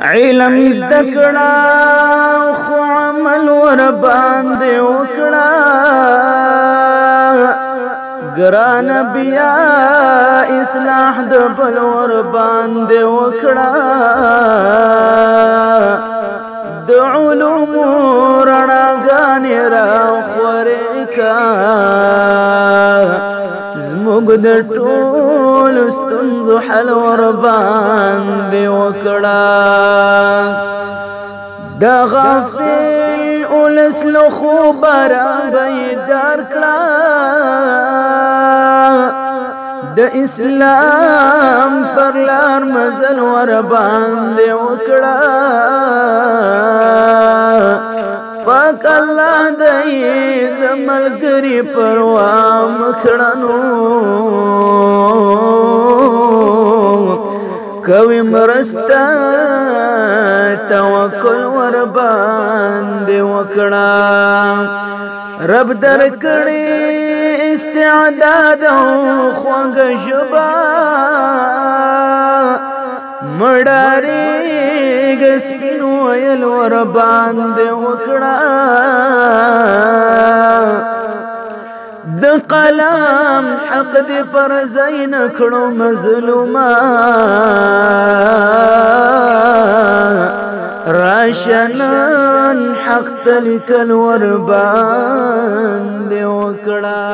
علم زدکړه خو عمل ور باندې وکړه ګران بیا اصلاح د بل ور باندې وکړه د علوم رڼاګانې را خورې کا موږ د ټول ستونزو حل ور باندې وکړه د غفل اولس له خو برابر دار کړه د اسلام پر لار مزل ور باندې وکړه پاک الله دې د ملګری پروا مخړنو کوي مرستا توکل ور باندې وکړه رب درکړې استعداد او خوږ شبا مړاره د سپینو ویل ور باندې وکړه د قلم حق دې پر زین کړو مظلوما راشنان حق تلکل ور باندې وکړه